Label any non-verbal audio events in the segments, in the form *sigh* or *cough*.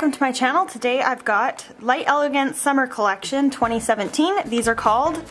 Welcome to my channel. Today I've got Light Elegance Summer Collection 2017. These are called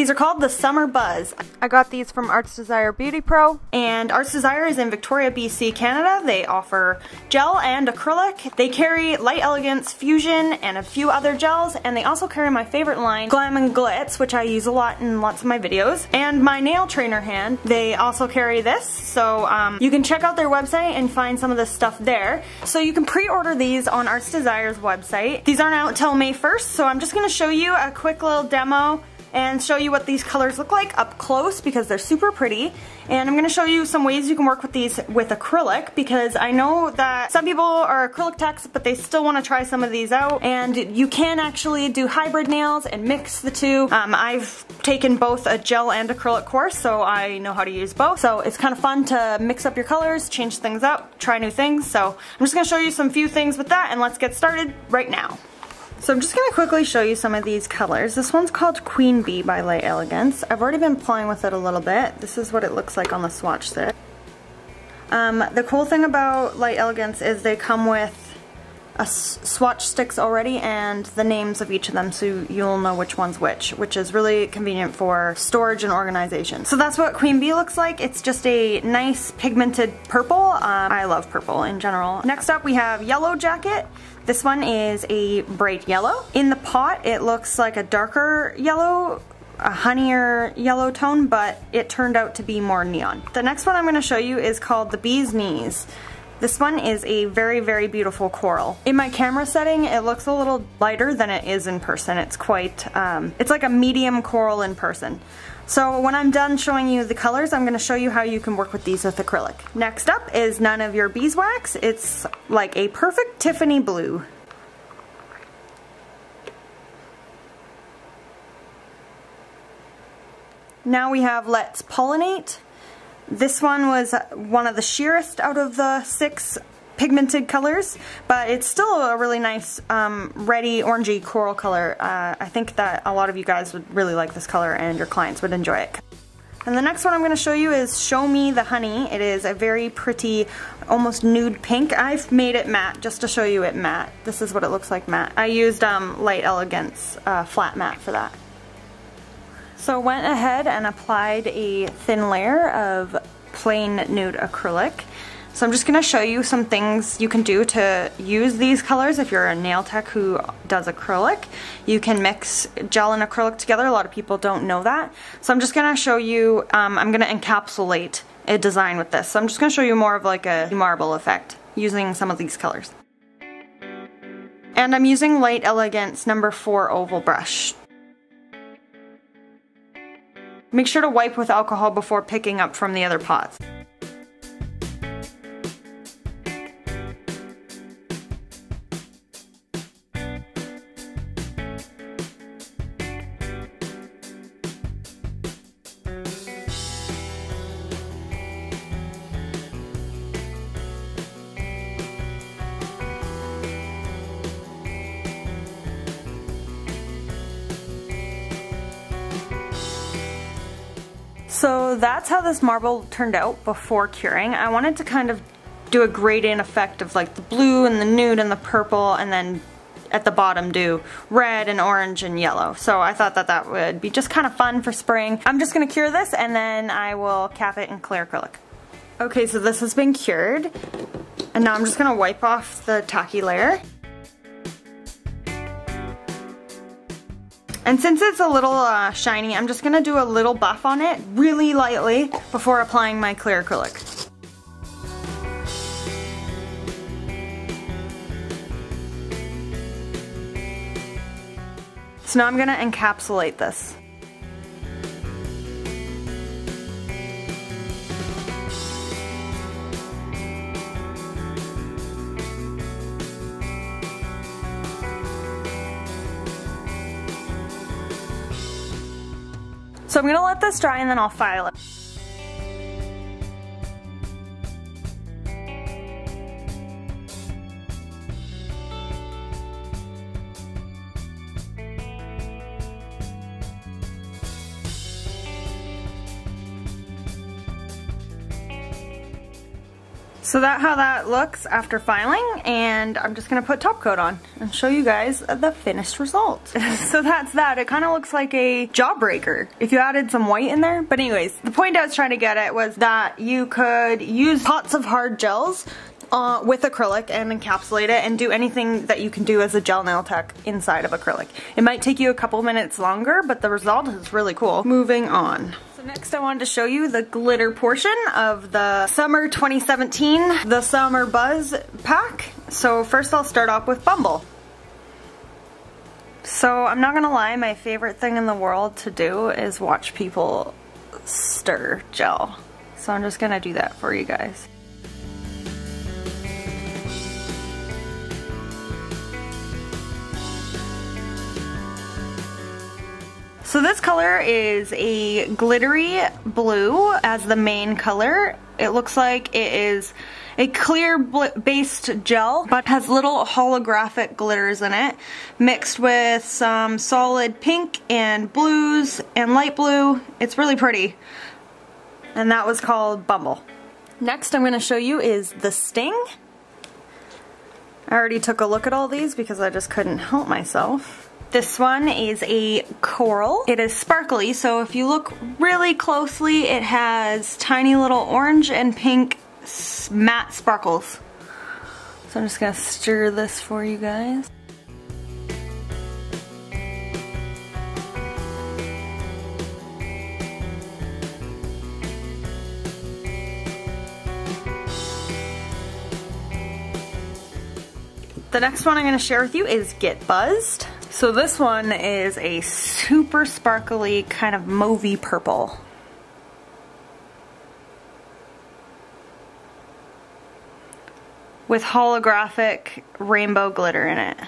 these are called the Summer Buzz. I got these from Arts Desire Beauty Pro and Arts Desire is in Victoria, BC, Canada. They offer gel and acrylic. They carry Light Elegance Fusion and a few other gels and they also carry my favorite line, Glam and Glitz, which I use a lot in lots of my videos. And my nail trainer hand, they also carry this. So um, you can check out their website and find some of this stuff there. So you can pre-order these on Arts Desire's website. These aren't out till May 1st, so I'm just gonna show you a quick little demo and show you what these colors look like up close because they're super pretty. And I'm going to show you some ways you can work with these with acrylic because I know that some people are acrylic techs but they still want to try some of these out and you can actually do hybrid nails and mix the two. Um, I've taken both a gel and acrylic course so I know how to use both. So it's kind of fun to mix up your colors, change things up, try new things. So I'm just going to show you some few things with that and let's get started right now. So I'm just to quickly show you some of these colors. This one's called Queen Bee by Light Elegance. I've already been playing with it a little bit. This is what it looks like on the swatch stick. Um, the cool thing about Light Elegance is they come with a swatch sticks already and the names of each of them so you'll know which one's which, which is really convenient for storage and organization. So that's what Queen Bee looks like. It's just a nice pigmented purple. Um, I love purple in general. Next up we have Yellow Jacket. This one is a bright yellow. In the pot, it looks like a darker yellow a honeyer yellow tone, but it turned out to be more neon. The next one I'm going to show you is called the Bee's Knees. This one is a very, very beautiful coral. In my camera setting, it looks a little lighter than it is in person. It's quite, um, it's like a medium coral in person. So when I'm done showing you the colors, I'm going to show you how you can work with these with acrylic. Next up is None of Your Beeswax. It's like a perfect Tiffany blue. Now we have Let's Pollinate. This one was one of the sheerest out of the six pigmented colors, but it's still a really nice um, reddy orangey coral color. Uh, I think that a lot of you guys would really like this color and your clients would enjoy it. And the next one I'm going to show you is Show Me the Honey. It is a very pretty, almost nude pink. I've made it matte just to show you it matte. This is what it looks like matte. I used um, Light Elegance uh, flat matte for that. So went ahead and applied a thin layer of plain nude acrylic. So I'm just going to show you some things you can do to use these colors if you're a nail tech who does acrylic. You can mix gel and acrylic together. A lot of people don't know that. So I'm just going to show you, um, I'm going to encapsulate a design with this. So I'm just going to show you more of like a marble effect using some of these colors. And I'm using Light Elegance number 4 oval brush. Make sure to wipe with alcohol before picking up from the other pots. So that's how this marble turned out before curing. I wanted to kind of do a gradient effect of like the blue and the nude and the purple and then at the bottom do red and orange and yellow. So I thought that that would be just kind of fun for spring. I'm just to cure this and then I will cap it in clear acrylic. Okay, so this has been cured. And now I'm just to wipe off the tacky layer. And since it's a little uh, shiny, I'm just gonna do a little buff on it really lightly before applying my clear acrylic. So now I'm gonna encapsulate this. So I'm gonna let this dry and then I'll file it. So that how that looks after filing and I'm just gonna put top coat on and show you guys the finished result. *laughs* so that's that. It kind of looks like a jawbreaker if you added some white in there. But anyways, the point I was trying to get at was that you could use pots of hard gels uh, with acrylic and encapsulate it and do anything that you can do as a gel nail tech inside of acrylic. It might take you a couple minutes longer, but the result is really cool. Moving on. So next I wanted to show you the glitter portion of the Summer 2017 The Summer Buzz pack. So first I'll start off with Bumble. So I'm not gonna lie, my favorite thing in the world to do is watch people stir gel. So I'm just gonna do that for you guys. So this color is a glittery blue as the main color. It looks like it is a clear based gel but has little holographic glitters in it mixed with some solid pink and blues and light blue. It's really pretty. And that was called Bumble. Next I'm going to show you is the Sting. I already took a look at all these because I just couldn't help myself. This one is a coral. It is sparkly, so if you look really closely, it has tiny little orange and pink matte sparkles. So I'm just gonna stir this for you guys. The next one I'm going to share with you is Get Buzzed. So this one is a super sparkly kind of mauvey purple. With holographic rainbow glitter in it.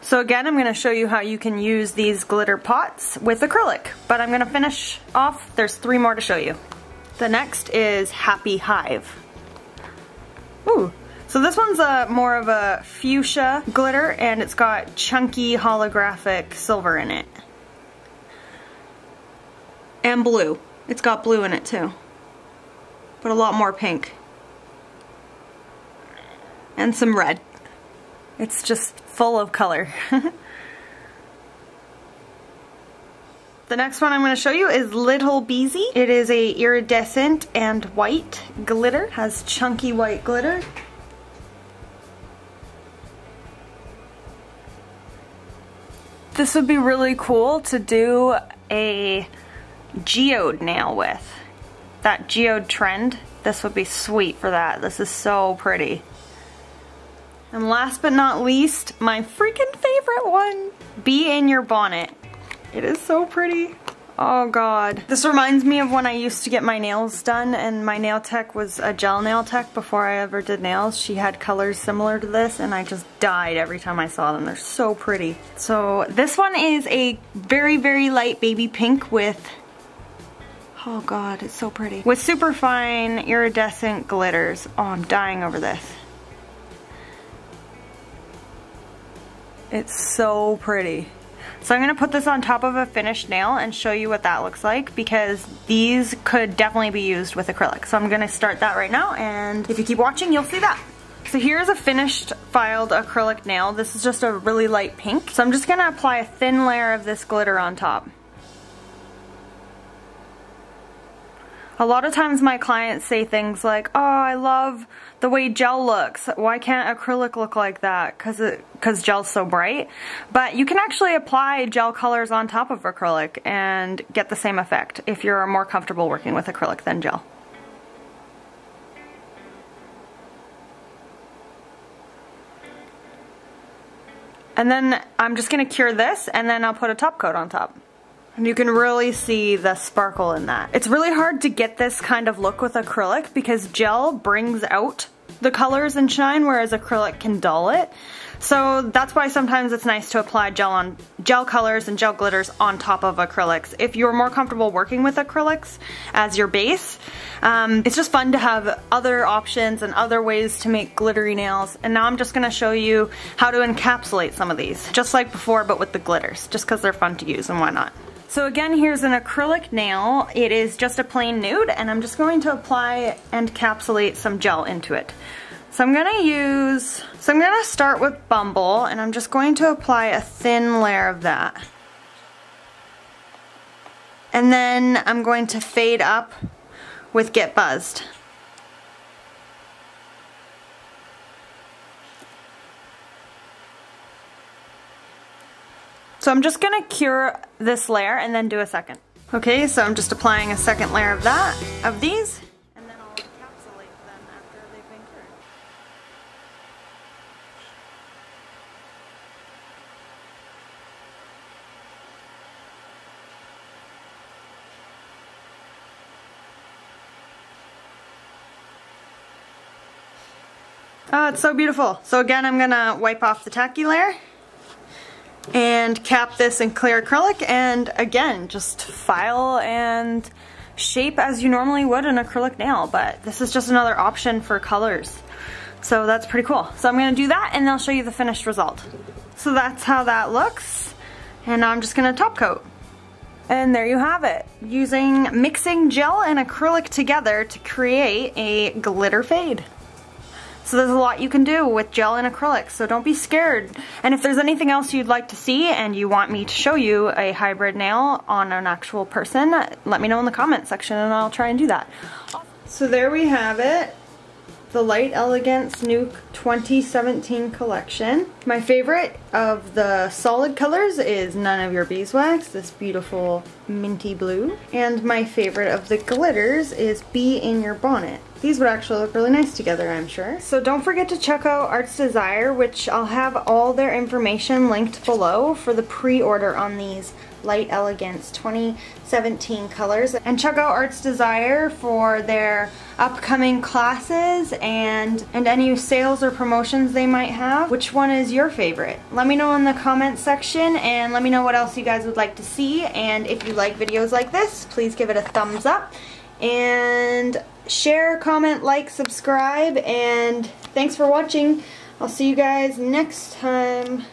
So again, I'm gonna show you how you can use these glitter pots with acrylic, but I'm gonna finish off, there's three more to show you. The next is Happy Hive. Ooh, so this one's a more of a fuchsia glitter and it's got chunky holographic silver in it. And blue. It's got blue in it too. But a lot more pink. And some red. It's just full of color. *laughs* The next one I'm going to show you is Little Beezy. It is a iridescent and white glitter. Has chunky white glitter. This would be really cool to do a geode nail with. That geode trend, this would be sweet for that. This is so pretty. And last but not least, my freaking favorite one, Bee in Your Bonnet. It is so pretty. Oh god. This reminds me of when I used to get my nails done and my nail tech was a gel nail tech before I ever did nails. She had colors similar to this and I just died every time I saw them. They're so pretty. So this one is a very, very light baby pink with Oh god, it's so pretty. With super fine iridescent glitters. Oh, I'm dying over this. It's so pretty. So I'm to put this on top of a finished nail and show you what that looks like because these could definitely be used with acrylic. So I'm to start that right now and if you keep watching you'll see that. So here's a finished filed acrylic nail. This is just a really light pink. So I'm just to apply a thin layer of this glitter on top. A lot of times my clients say things like, oh, I love the way gel looks. Why can't acrylic look like that? Because because gel's so bright. But you can actually apply gel colors on top of acrylic and get the same effect if you're more comfortable working with acrylic than gel. And then I'm just going to cure this and then I'll put a top coat on top. And you can really see the sparkle in that. It's really hard to get this kind of look with acrylic because gel brings out the colors and shine, whereas acrylic can dull it. So that's why sometimes it's nice to apply gel on gel colors and gel glitters on top of acrylics. If you're more comfortable working with acrylics as your base, um, it's just fun to have other options and other ways to make glittery nails. And now I'm just gonna show you how to encapsulate some of these, just like before, but with the glitters, just because they're fun to use and why not. So again, here's an acrylic nail. It is just a plain nude, and I'm just going to apply and encapsulate some gel into it. So I'm gonna use, so I'm gonna start with Bumble and I'm just going to apply a thin layer of that. And then I'm going to fade up with Get Buzzed. So I'm just gonna cure this layer and then do a second. Okay, so I'm just applying a second layer of that, of these. And then I'll encapsulate them after they've been cured. Oh, it's so beautiful. So again, I'm gonna wipe off the tacky layer and cap this in clear acrylic and again, just file and shape as you normally would an acrylic nail, but this is just another option for colors. So that's pretty cool. So I'm gonna do that and I'll show you the finished result. So that's how that looks. And I'm just gonna top coat. And there you have it, using mixing gel and acrylic together to create a glitter fade. So there's a lot you can do with gel and acrylic, so don't be scared. And if there's anything else you'd like to see and you want me to show you a hybrid nail on an actual person, let me know in the comment section and I'll try and do that. So there we have it the Light Elegance Nuke 2017 collection. My favorite of the solid colors is None of Your Beeswax, this beautiful minty blue. And my favorite of the glitters is Bee in Your Bonnet. These would actually look really nice together, I'm sure. So don't forget to check out Arts Desire, which I'll have all their information linked below for the pre-order on these Light Elegance 2017 colors. And check out Arts Desire for their upcoming classes and, and any sales or promotions they might have. Which one is your favorite? Let me know in the comment section and let me know what else you guys would like to see. And if you like videos like this, please give it a thumbs up. And share, comment, like, subscribe, and thanks for watching. I'll see you guys next time.